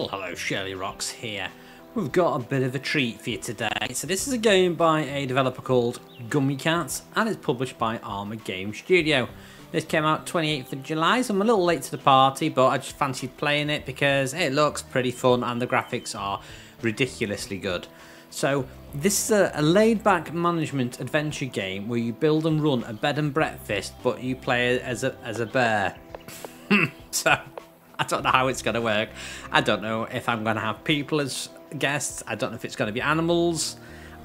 Well, hello, Shirlie Rox here. We've got a bit of a treat for you today. So this is a game by a developer called Gummy Cats, and it's published by Armor Game Studio. This came out 28th of July, so I'm a little late to the party, but I just fancied playing it because it looks pretty fun and the graphics are ridiculously good. So this is a, a laid-back management adventure game where you build and run a bed and breakfast, but you play as a, as a bear. so I don't know how it's going to work. I don't know if I'm going to have people as guests. I don't know if it's going to be animals.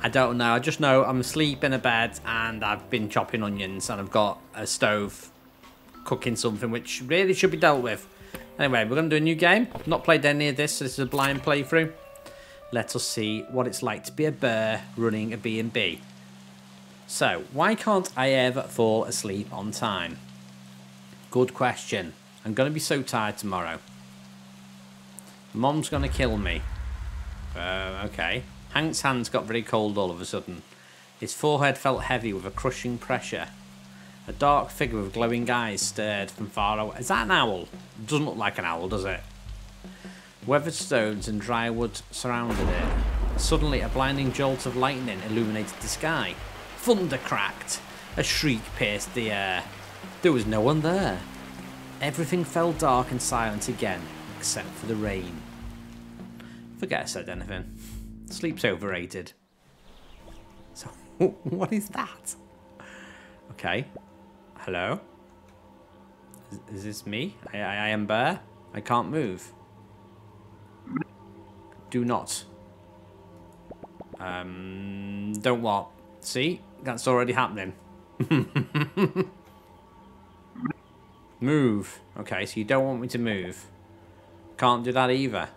I don't know. I just know I'm asleep in a bed and I've been chopping onions and I've got a stove cooking something which really should be dealt with. Anyway, we're going to do a new game. Not played any of this, so this is a blind playthrough. Let us see what it's like to be a bear running a B&B. So, why can't I ever fall asleep on time? Good question. I'm going to be so tired tomorrow. Mom's going to kill me. Uh, okay. Hank's hands got very cold all of a sudden. His forehead felt heavy with a crushing pressure. A dark figure with glowing eyes stared from far away. Is that an owl? Doesn't look like an owl, does it? Weathered stones and dry wood surrounded it. Suddenly, a blinding jolt of lightning illuminated the sky. Thunder cracked. A shriek pierced the air. There was no one there. Everything fell dark and silent again, except for the rain. Forget I said anything. Sleep's overrated. So, what is that? Okay. Hello? Is, is this me? I, I, I am Bear? I can't move. Do not. Um, don't what? See? That's already happening. Move. Okay, so you don't want me to move. Can't do that either.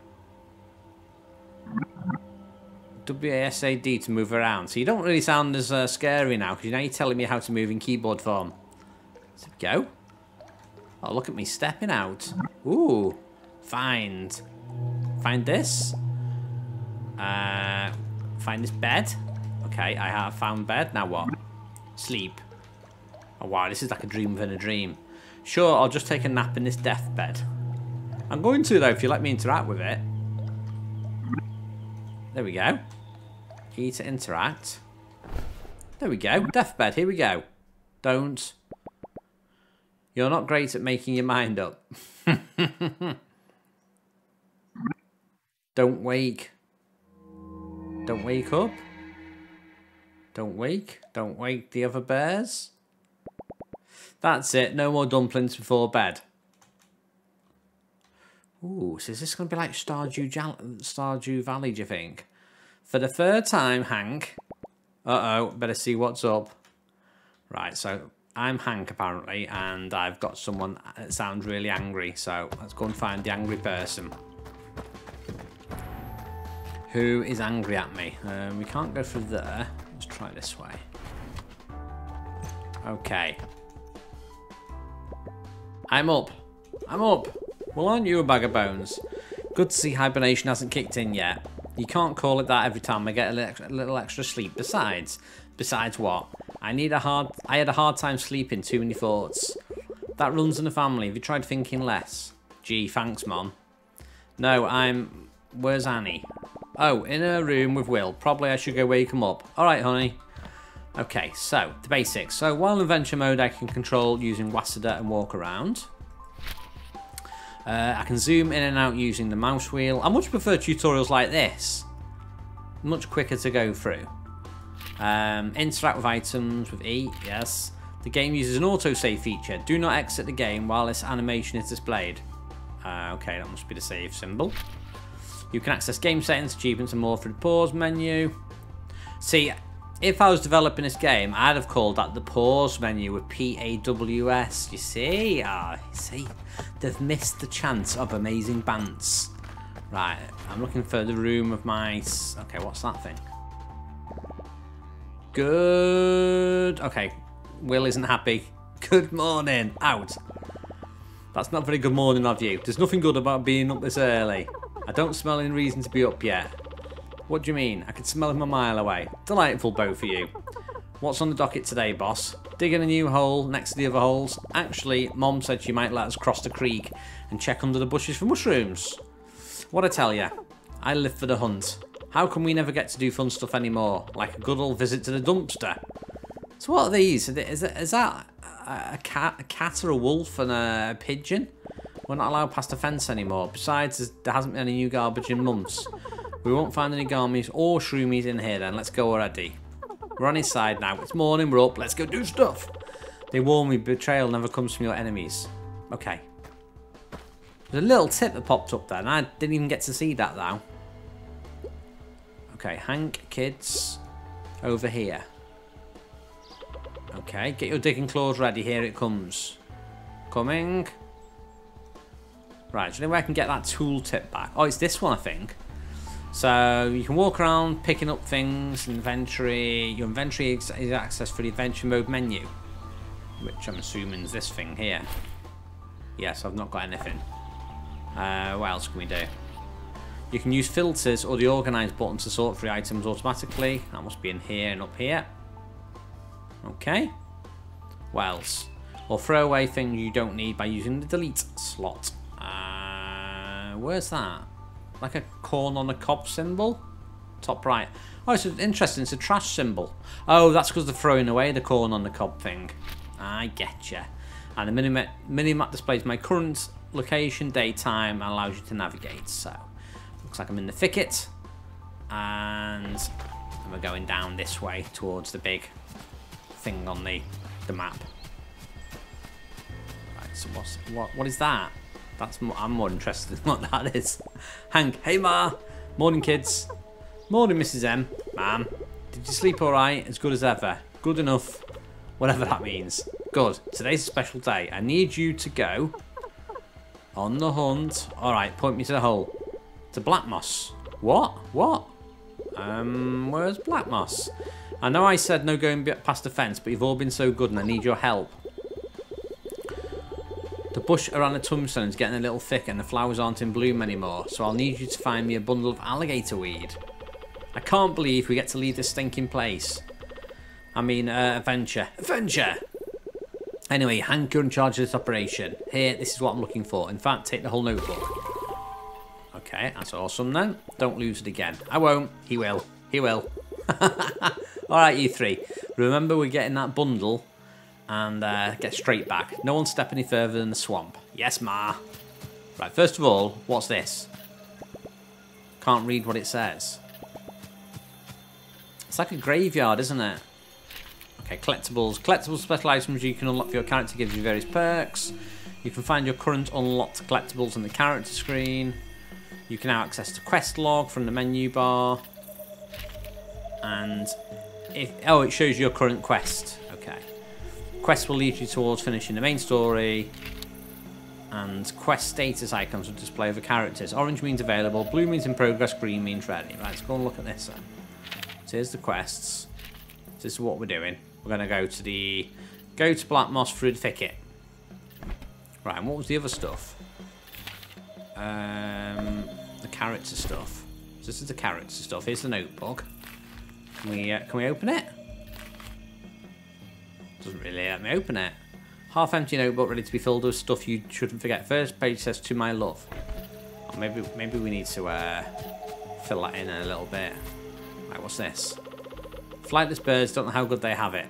WASD to move around. So you don't really sound as uh, scary now, because know you're telling me how to move in keyboard form. We go. Oh, look at me stepping out. Ooh. Find. Find this. Uh, find this bed. Okay, I have found bed. Now what? Sleep. Oh, wow, this is like a dream within a dream. Sure, I'll just take a nap in this deathbed. I'm going to, though, if you let me interact with it. There we go. Key to interact. There we go. Deathbed, here we go. Don't. You're not great at making your mind up. Don't wake. Don't wake up. Don't wake. Don't wake the other bears. That's it. No more dumplings before bed. Ooh, so is this going to be like Stardew, Stardew Valley, do you think? For the third time, Hank. Uh-oh, better see what's up. Right, so I'm Hank, apparently, and I've got someone that sounds really angry. So let's go and find the angry person. Who is angry at me? Um, we can't go through there. Let's try this way. Okay. I'm up. I'm up. Well, aren't you a bag of bones? Good to see hibernation hasn't kicked in yet. You can't call it that every time I get a little extra sleep. Besides, besides what? I need a hard. I had a hard time sleeping. Too many thoughts. That runs in the family. Have you tried thinking less? Gee, thanks, mom. No, I'm. Where's Annie? Oh, in her room with Will. Probably I should go wake him up. All right, honey. Okay, so the basics. So while in adventure mode, I can control using WASD and walk around. Uh, I can zoom in and out using the mouse wheel. I much prefer tutorials like this. Much quicker to go through. Um, interact with items with E, yes. The game uses an autosave feature. Do not exit the game while this animation is displayed. Uh, okay, that must be the save symbol. You can access game settings, achievements and more through the pause menu. See, if I was developing this game, I'd have called that the pause menu with P-A-W-S. You see? Ah, oh, you see? They've missed the chance of amazing bants. Right, I'm looking for the room of my... Okay, what's that thing? Good. Okay, Will isn't happy. Good morning. Out. That's not very good morning of you. There's nothing good about being up this early. I don't smell any reason to be up yet. What do you mean? I can smell him a mile away. Delightful, both of you. What's on the docket today, boss? Digging a new hole next to the other holes? Actually, Mom said she might let us cross the creek and check under the bushes for mushrooms. what I tell ya, I live for the hunt. How come we never get to do fun stuff anymore? Like a good old visit to the dumpster. So what are these? Is that a cat, a cat or a wolf and a pigeon? We're not allowed past the fence anymore. Besides, there hasn't been any new garbage in months. We won't find any garmies or shroomies in here then. Let's go already. We're on his side now. It's morning, we're up. Let's go do stuff. They warn me betrayal never comes from your enemies. Okay. There's a little tip that popped up there, and I didn't even get to see that though. Okay, Hank, kids, over here. Okay, get your digging claws ready. Here it comes. Coming. Right, so anyway I can get that tool tip back. Oh, it's this one, I think. So you can walk around picking up things, inventory. Your inventory is accessed through the adventure mode menu, which I'm assuming is this thing here. Yes, I've not got anything. Uh, what else can we do? You can use filters or the organize button to sort through items automatically. That must be in here and up here. Okay. What else? Or throw away things you don't need by using the delete slot. Uh, where's that? Like a corn on a cob symbol? Top right. Oh, it's interesting. It's a trash symbol. Oh, that's because they're throwing away the corn on the cob thing. I get you. And the minimap, minimap displays my current location, daytime, and allows you to navigate. So, looks like I'm in the thicket. And we're going down this way towards the big thing on the, the map. Right, so what's, what, what is that? That's more, I'm more interested in what that is. Hank, hey Ma. Morning kids. Morning Mrs M. Ma'am. Did you sleep alright? As good as ever. Good enough. Whatever that means. Good. Today's a special day. I need you to go on the hunt. Alright, point me to the hole. To Black Moss. What? What? Um, where's Black Moss? I know I said no going past the fence, but you've all been so good and I need your help. The bush around the tombstone is getting a little thick and the flowers aren't in bloom anymore, so I'll need you to find me a bundle of alligator weed. I can't believe we get to leave this stinking place. I mean, uh, adventure. Adventure! Anyway, Hank, you're in charge of this operation. Here, this is what I'm looking for. In fact, take the whole notebook. Okay, that's awesome then. Don't lose it again. I won't. He will. He will. Alright, you three. Remember we're getting that bundle and uh, get straight back. No one step any further than the swamp. Yes, ma. Right, first of all, what's this? Can't read what it says. It's like a graveyard, isn't it? Okay, collectibles. Collectibles special items you can unlock for your character gives you various perks. You can find your current unlocked collectibles on the character screen. You can now access the quest log from the menu bar. And if oh, it shows your current quest. Okay. Quest will lead you towards finishing the main story. And quest status icons will display over characters. Orange means available, blue means in progress, green means ready. Right, let's go and look at this then. So here's the quests. This is what we're doing. We're going to go to the... Go to Black Moss through the thicket. Right, and what was the other stuff? Um, the character stuff. So this is the character stuff. Here's the notebook. Can we, uh, can we open it? Doesn't really let me open it. Half empty notebook ready to be filled with stuff you shouldn't forget. First page says to my love. Maybe maybe we need to uh, fill that in a little bit. Right, what's this? Flightless birds don't know how good they have it.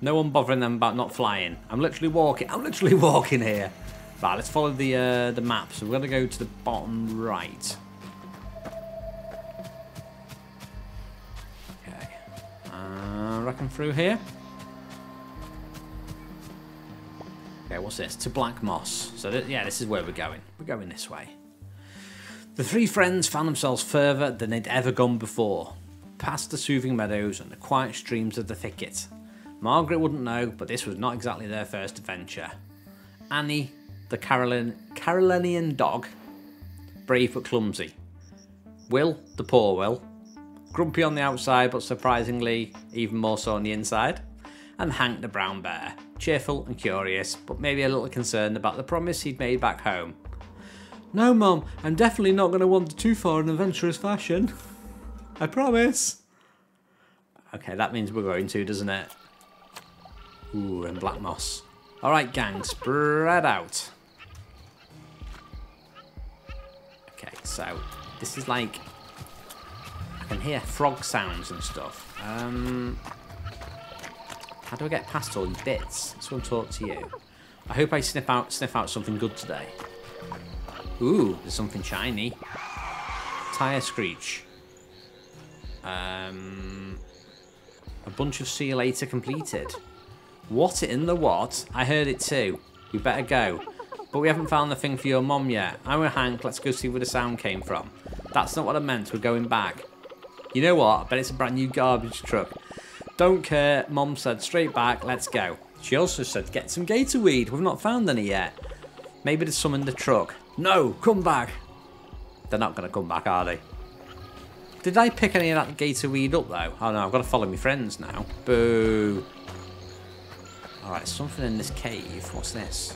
No one bothering them about not flying. I'm literally walking. I'm literally walking here. Right, let's follow the uh, the map. So we're to go to the bottom right. Okay. Uh, reckon through here. What's this? To Black Moss. So, th yeah, this is where we're going. We're going this way. The three friends found themselves further than they'd ever gone before, past the soothing meadows and the quiet streams of the thicket. Margaret wouldn't know, but this was not exactly their first adventure. Annie, the Carolyn Carolinian dog, brave but clumsy. Will, the poor Will, grumpy on the outside but surprisingly even more so on the inside. And Hank the brown bear, cheerful and curious, but maybe a little concerned about the promise he'd made back home. No, Mum, I'm definitely not going to wander too far in adventurous fashion. I promise. Okay, that means we're going to, doesn't it? Ooh, and Black Moss. Alright, gang, spread out. Okay, So, this is like... I can hear frog sounds and stuff. Um, how do I get past all these bits? Let's go talk to you. I hope I sniff out sniff out something good today. Ooh, there's something shiny. Tire screech. Um, a bunch of see you later completed. What in the what? I heard it too. We better go. But we haven't found the thing for your mom yet. I'm with Hank. Let's go see where the sound came from. That's not what I meant. We're going back. You know what? I bet it's a brand new garbage truck. Don't care. Mom said straight back. Let's go. She also said get some gator weed. We've not found any yet. Maybe there's some in the truck. No, come back. They're not going to come back, are they? Did I pick any of that gator weed up though? Oh no, I've got to follow my friends now. Boo. Alright, something in this cave. What's this?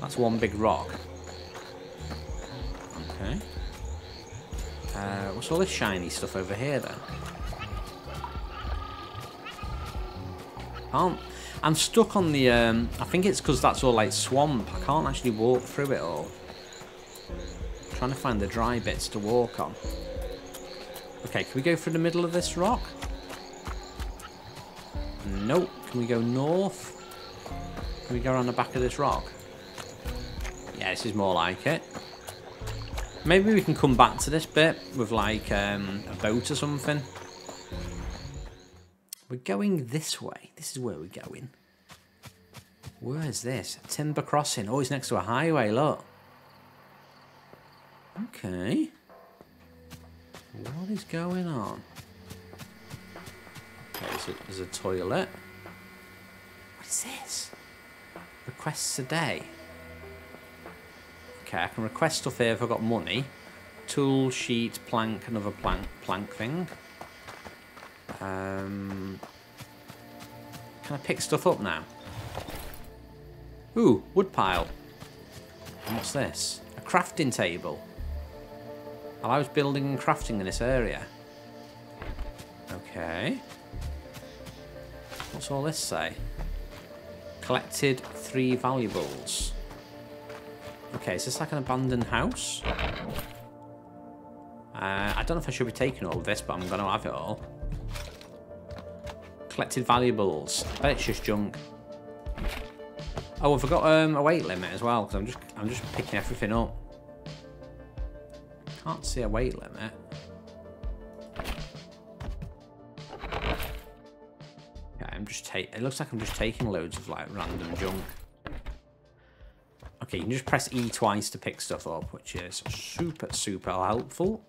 That's one big rock. Okay. Uh, what's all this shiny stuff over here then? Can't. I'm stuck on the. Um, I think it's because that's all like swamp. I can't actually walk through it all. I'm trying to find the dry bits to walk on. Okay, can we go through the middle of this rock? Nope. Can we go north? Can we go around the back of this rock? Yeah, this is more like it. Maybe we can come back to this bit with like um, a boat or something. We're going this way. This is where we're going. Where's this? Timber crossing. Oh, it's next to a highway, look. Okay. What is going on? Okay, there's a, there's a toilet. What is this? Requests a day. Okay, I can request stuff here if I've got money. Tool, sheet, plank, another plank, plank thing. Um, can I pick stuff up now? Ooh, wood pile. And what's this? A crafting table. Allows building and crafting in this area. Okay. What's all this say? Collected three valuables. Okay, is this like an abandoned house? Uh, I don't know if I should be taking all of this, but I'm going to have it all. Collected valuables. I bet it's just junk. Oh, I forgot um, a weight limit as well, because I'm just I'm just picking everything up. Can't see a weight limit. Okay, I'm just taking. It looks like I'm just taking loads of like random junk. Okay, you can just press E twice to pick stuff up, which is super, super helpful.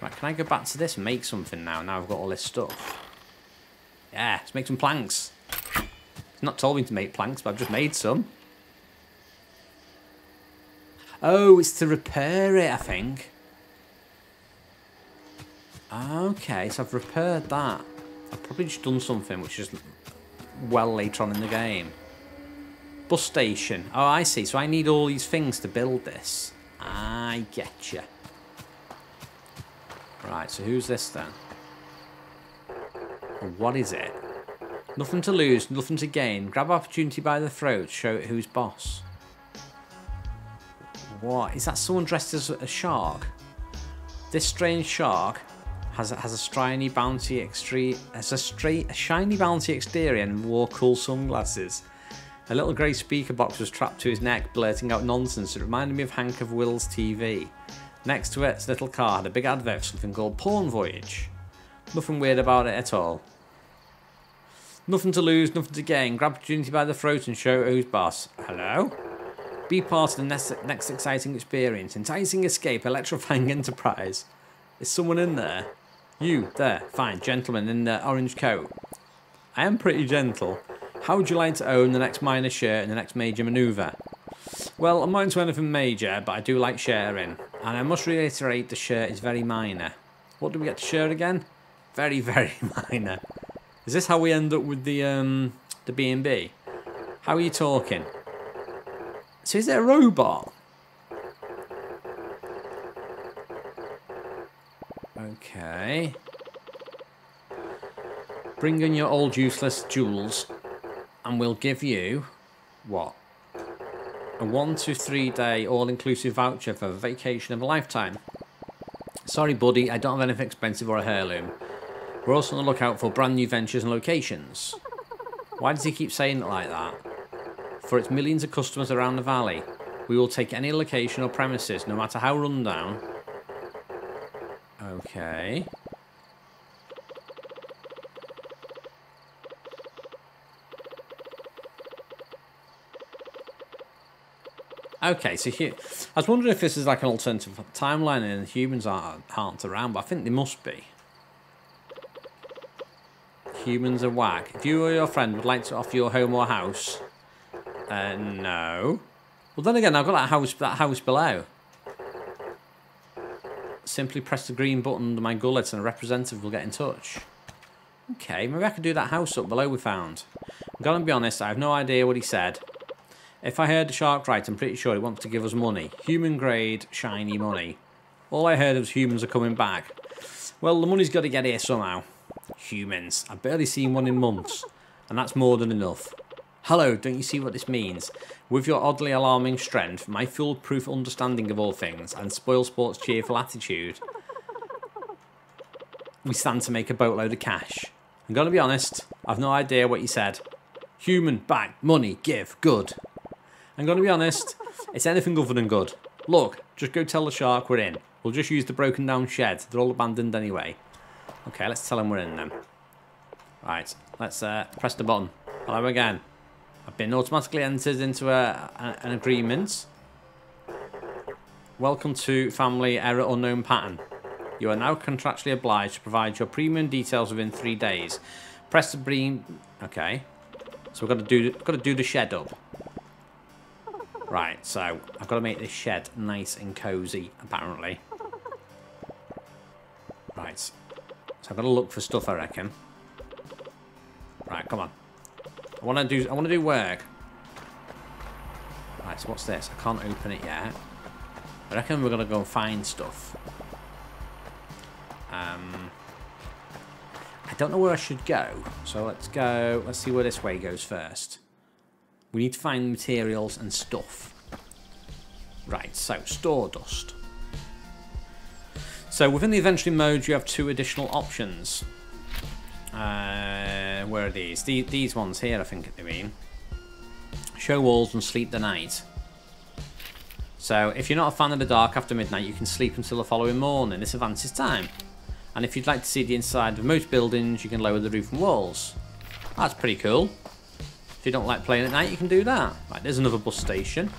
Right, can I go back to this and make something now? Now I've got all this stuff. Yeah, let's make some planks. He's not told me to make planks, but I've just made some. Oh, it's to repair it, I think. Okay, so I've repaired that. I've probably just done something which is well later on in the game. Bus station. Oh, I see. So I need all these things to build this. I get you. Right, so who's this then? What is it? Nothing to lose, nothing to gain. Grab opportunity by the throat, show it who's boss. What? Is that someone dressed as a shark? This strange shark has has a shiny bounty extreme has a straight a shiny bounty exterior and wore cool sunglasses. A little grey speaker box was strapped to his neck, blurting out nonsense. It reminded me of Hank of Will's TV. Next to it, its little car had a big advert for something called Pawn Voyage. Nothing weird about it at all. Nothing to lose, nothing to gain. Grab opportunity by the throat and show who's boss. Hello? Be part of the next, next exciting experience. Enticing escape, electrifying enterprise. Is someone in there? You, there. Fine, gentleman in the orange coat. I am pretty gentle. How would you like to own the next minor share in the next major manoeuvre? Well, I'm not into anything major, but I do like sharing. And I must reiterate the share is very minor. What do we get to share again? Very, very minor. Is this how we end up with the um the B&B? How are you talking? So is there a robot? Okay. Bring in your old useless jewels and we'll give you... What? A one to three day all-inclusive voucher for a vacation of a lifetime. Sorry buddy, I don't have anything expensive or a heirloom. We're also on the lookout for brand new ventures and locations. Why does he keep saying it like that? For its millions of customers around the valley, we will take any location or premises, no matter how rundown. Okay. Okay, so here, I was wondering if this is like an alternative timeline and humans aren't, aren't around, but I think they must be. Humans are whack. If you or your friend would like to offer your home or house, uh, no. Well, then again, I've got that house, that house below. Simply press the green button under my gullet and a representative will get in touch. Okay, maybe I could do that house up below we found. I'm gonna be honest, I have no idea what he said. If I heard the shark right, I'm pretty sure he wants to give us money. Human grade, shiny money. All I heard was humans are coming back. Well, the money's got to get here somehow. Humans. I've barely seen one in months. And that's more than enough. Hello, don't you see what this means? With your oddly alarming strength, my foolproof understanding of all things, and Spoilsport's cheerful attitude, we stand to make a boatload of cash. I'm gonna be honest, I've no idea what you said. Human, back, money, give, good. I'm going to be honest, it's anything other than good. Look, just go tell the shark we're in. We'll just use the broken down shed. They're all abandoned anyway. Okay, let's tell them we're in then. Right, let's uh, press the button. Hello again. I've been automatically entered into a, a, an agreement. Welcome to family error unknown pattern. You are now contractually obliged to provide your premium details within three days. Press the green. Okay. So we've got to do got to do the shed up. Right, so I've got to make this shed nice and cosy, apparently. I've got to look for stuff, I reckon. Right, come on. I want to do I want to do work. Right, so what's this? I can't open it yet. I reckon we're to go and find stuff. Um, I don't know where I should go. So let's go. Let's see where this way goes first. We need to find materials and stuff. Right, so store dust. So within the inventory mode, you have two additional options. Uh, where are these? The, these ones here, I think they mean. Show walls and sleep the night. So if you're not a fan of the dark after midnight, you can sleep until the following morning. This advances time. And if you'd like to see the inside of most buildings, you can lower the roof and walls. That's pretty cool. If you don't like playing at night, you can do that. Right, there's another bus station.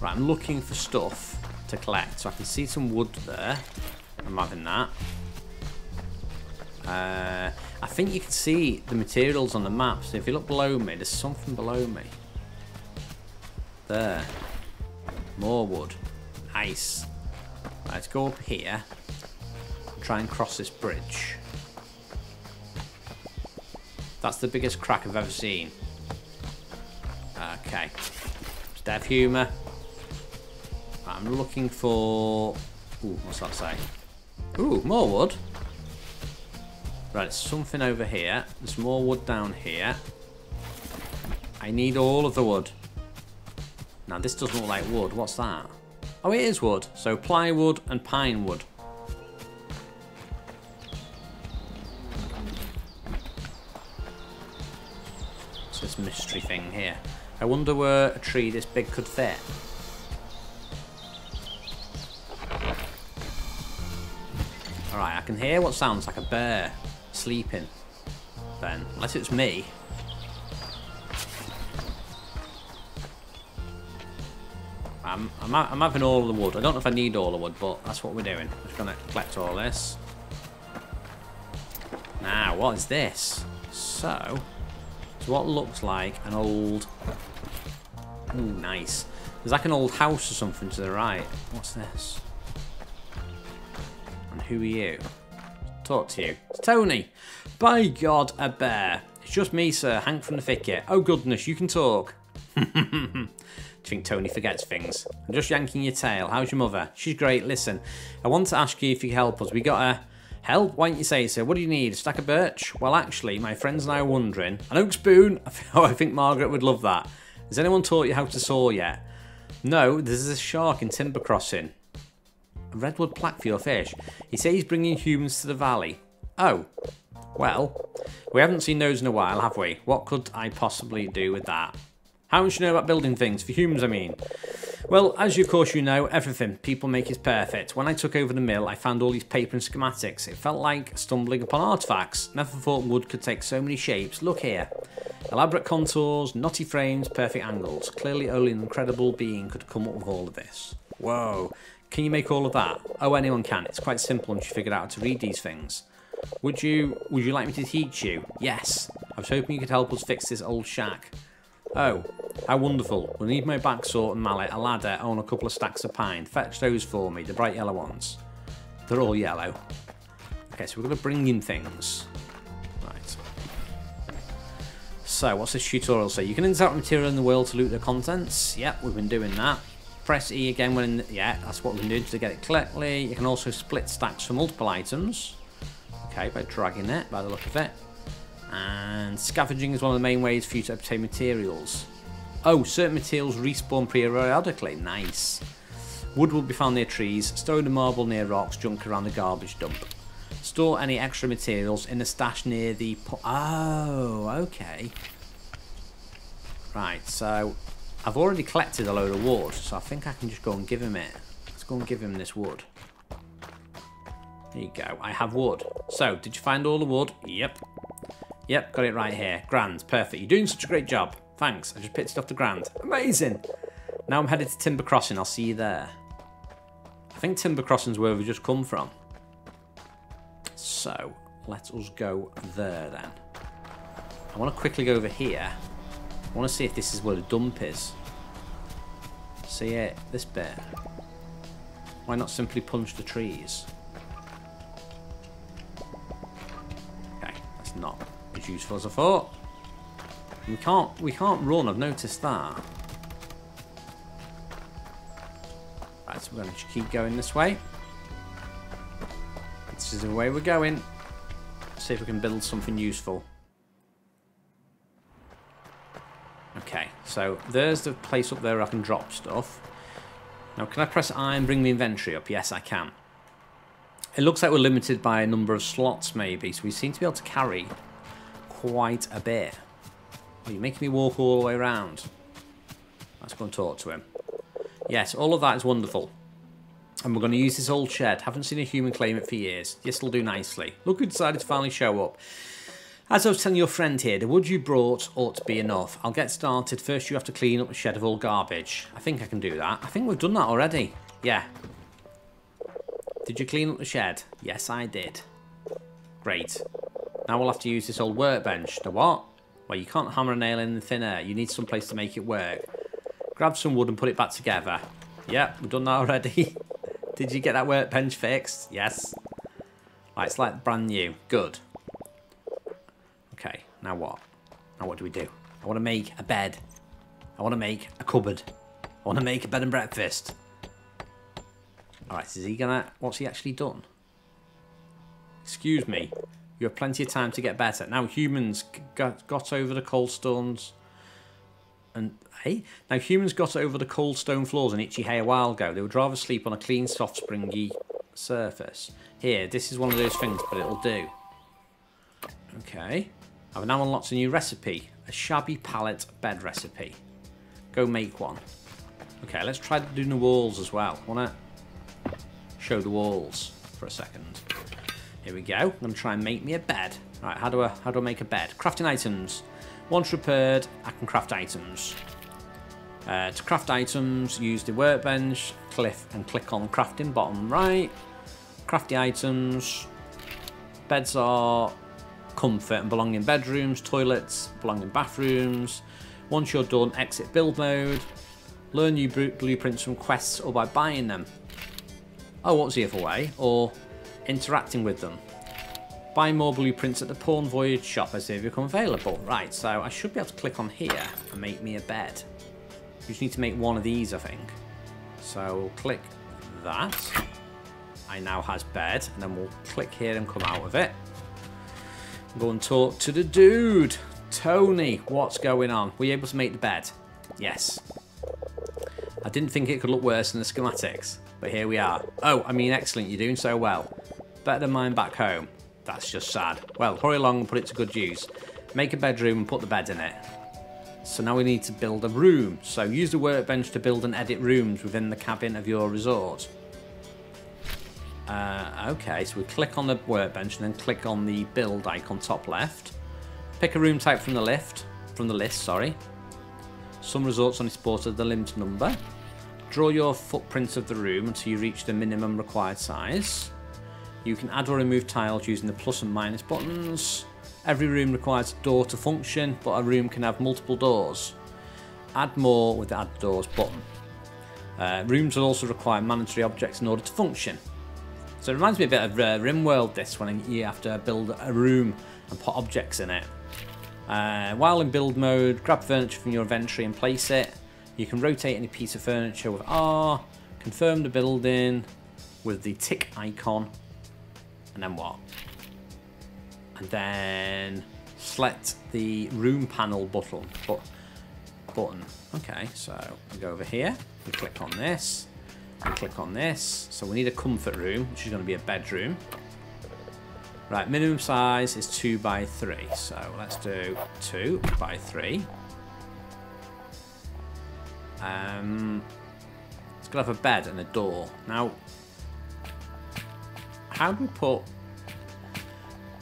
Right, I'm looking for stuff to collect. So I can see some wood there. I'm having that. Uh, I think you can see the materials on the map. So if you look below me, there's something below me. There. More wood. Nice. Right, let's go up here. Try and cross this bridge. That's the biggest crack I've ever seen. Okay. Dev humour. I'm looking for... Ooh, what's that say? Ooh, more wood. Right, something over here. There's more wood down here. I need all of the wood. Now, this doesn't look like wood. What's that? Oh, it is wood. So, plywood and pine wood. this mystery thing here. I wonder where a tree this big could fit. Can hear what sounds like a bear sleeping. Then, unless it's me. I'm, I'm, I'm having all the wood. I don't know if I need all the wood, but that's what we're doing. We're just going to collect all this. Now, what is this? So, it's what looks like an old... Ooh, nice. There's like an old house or something to the right. What's this? And who are you? Talk to you. It's Tony. By God, a bear. It's just me, sir, Hank from the thicket. Oh goodness, you can talk. Do you think Tony forgets things? I'm just yanking your tail. How's your mother? She's great. Listen, I want to ask you if you can help us. We got a Help? Why don't you say so? What do you need? A stack of birch? Well, actually, my friends and I are wondering. An oak spoon? Oh, I think Margaret would love that. Has anyone taught you how to saw yet? No, there's a shark in Timber Crossing. Redwood plaque for your fish. He says he's bringing humans to the valley. Oh, well, we haven't seen those in a while, have we? What could I possibly do with that? How much you know about building things? For humans, I mean. Well, as you, of course you know, everything people make is perfect. When I took over the mill, I found all these paper and schematics. It felt like stumbling upon artifacts. Never thought wood could take so many shapes. Look here. Elaborate contours, knotty frames, perfect angles. Clearly only an incredible being could come up with all of this. Whoa. Can you make all of that? Oh, anyone can. It's quite simple once you figure out how to read these things. Would you would you like me to teach you? Yes. I was hoping you could help us fix this old shack. Oh, how wonderful. We'll need my backsaw and mallet, a ladder, and a couple of stacks of pine. Fetch those for me, the bright yellow ones. They're all yellow. Okay, so we're going to bring in things. Right. So, what's this tutorial say? You can insert material in the world to loot the contents. Yep, we've been doing that. Press E again when in the, yeah, that's what been doing to get it correctly. You can also split stacks for multiple items. Okay, by dragging it, by the look of it. And scavenging is one of the main ways for you to obtain materials. Oh, certain materials respawn periodically. Nice. Wood will be found near trees, stone and marble near rocks, junk around the garbage dump. Store any extra materials in the stash near the... oh, okay. Right, so I've already collected a load of wood, so I think I can just go and give him it. Let's go and give him this wood. There you go. I have wood. So, did you find all the wood? Yep. Yep, got it right here. Grand. Perfect. You're doing such a great job. Thanks. I just picked it off the ground. Amazing. Now I'm headed to Timber Crossing. I'll see you there. I think Timber Crossing's where we've just come from. So, let us go there then. I want to quickly go over here. I want to see if this is where the dump is. See it? This bit. Why not simply punch the trees? Okay, that's not as useful as I thought. We can't we can't run, I've noticed that. Right, so we're gonna keep going this way. This is the way we're going. see if we can build something useful. Okay, so there's the place up there I can drop stuff. Now, can I press I and bring the inventory up? Yes, I can. It looks like we're limited by a number of slots, maybe, so we seem to be able to carry quite a bit. Oh, you're making me walk all the way around. Let's go and talk to him. Yes, all of that is wonderful. And we're going to use this old shed. Haven't seen a human claim it for years. This will do nicely. Look who decided to finally show up. As I was telling your friend here, the wood you brought ought to be enough. I'll get started. First you have to clean up the shed of all garbage. I think I can do that. I think we've done that already. Yeah. Did you clean up the shed? Yes, I did. Great. Now we'll have to use this old workbench. The what? Well, you can't hammer a nail in the thin air. You need some place to make it work. Grab some wood and put it back together. Yep, we've done that already. Did you get that workbench fixed? Yes. Right, it's like brand new. Good. Now what? Now what do we do? I want to make a bed. I want to make a cupboard. I want to make a bed and breakfast. Alright, is he gonna... What's he actually done? Excuse me. You have plenty of time to get better. Now humans got, got over the cold stones and hey, now humans got over the cold stone floors and itchy hay a while ago. They would rather sleep on a clean, soft, springy surface. Here, this is one of those things, but it'll do. Okay. I've now unlocked a new recipe. A shabby pallet bed recipe. Go make one. Okay, let's try doing the walls as well. Wanna show the walls for a second. Here we go. I'm gonna try and make me a bed. All right, how do I how do I make a bed? Crafting items. Once repaired, I can craft items. Uh, to craft items, use the workbench, cliff, and click on crafting bottom right. Crafty items. Beds are comfort and belong in bedrooms, toilets belong in bathrooms. Once you're done, exit build mode. Learn new blueprints from quests or by buying them. Oh, what's the other way? Or interacting with them. Buy more blueprints at the Pawn Voyage shop as they become available. Right, so I should be able to click on here and make me a bed. You just need to make one of these, I think. So we'll click that. I now has bed, and then we'll click here and come out of it. Go and talk to the dude. Tony, what's going on? Were you able to make the bed? Yes. I didn't think it could look worse than the schematics, but here we are. Oh, I mean, excellent, you're doing so well. Better than mine back home. That's just sad. Well, hurry along and put it to good use. Make a bedroom and put the bed in it. So now we need to build a room. So use the workbench to build and edit rooms within the cabin of your resort. Uh, okay, so we click on the workbench and then click on the build icon top left. Pick a room type from the lift, from the list, sorry. Some resorts only supported the limit number. Draw your footprint of the room until you reach the minimum required size. You can add or remove tiles using the plus and minus buttons. Every room requires a door to function, but a room can have multiple doors. Add more with the add doors button. Uh, rooms will also require mandatory objects in order to function. So it reminds me a bit of uh, RimWorld this when you have to build a room and put objects in it. Uh, while in build mode, grab furniture from your inventory and place it. You can rotate any piece of furniture with R, confirm the building with the tick icon, and then what? and then select the room panel button. But, button. Okay, so go over here, we click on this, and click on this. So we need a comfort room, which is going to be a bedroom. Right, minimum size is 2 by 3. So let's do 2 by 3. Um, it's going to have a bed and a door. Now, how do we put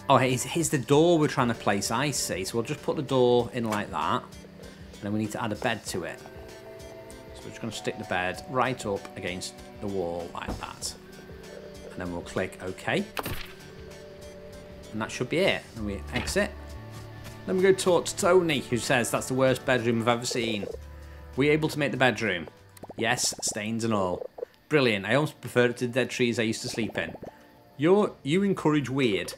Oh, here's, here's the door we're trying to place, I see. So we'll just put the door in like that. And then we need to add a bed to it. So we're just going to stick the bed right up against the wall like that. And then we'll click OK. And that should be it. And we exit. Then we go talk to Tony, who says that's the worst bedroom I've ever seen. Were you able to make the bedroom? Yes, stains and all. Brilliant. I almost prefer it to the dead trees I used to sleep in. You're, you encourage weird.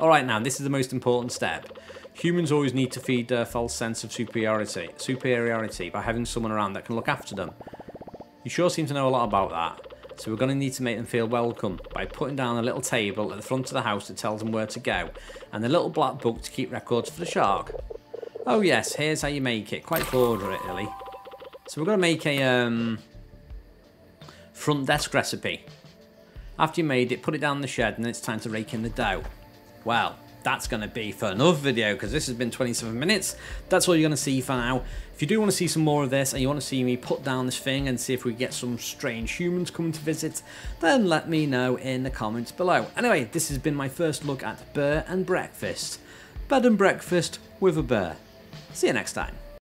Alright now, this is the most important step. Humans always need to feed a false sense of superiority, superiority by having someone around that can look after them. You sure seem to know a lot about that. So we're going to need to make them feel welcome by putting down a little table at the front of the house that tells them where to go, and a little black book to keep records for the shark. Oh yes, here's how you make it. Quite forward really. So we're going to make a um, front desk recipe. After you made it, put it down in the shed and it's time to rake in the dough. Well, that's going to be for another video because this has been 27 minutes. That's all you're going to see for now. If you do want to see some more of this and you want to see me put down this thing and see if we get some strange humans coming to visit, then let me know in the comments below. Anyway, this has been my first look at Bear and Breakfast. Bed and breakfast with a bear. See you next time.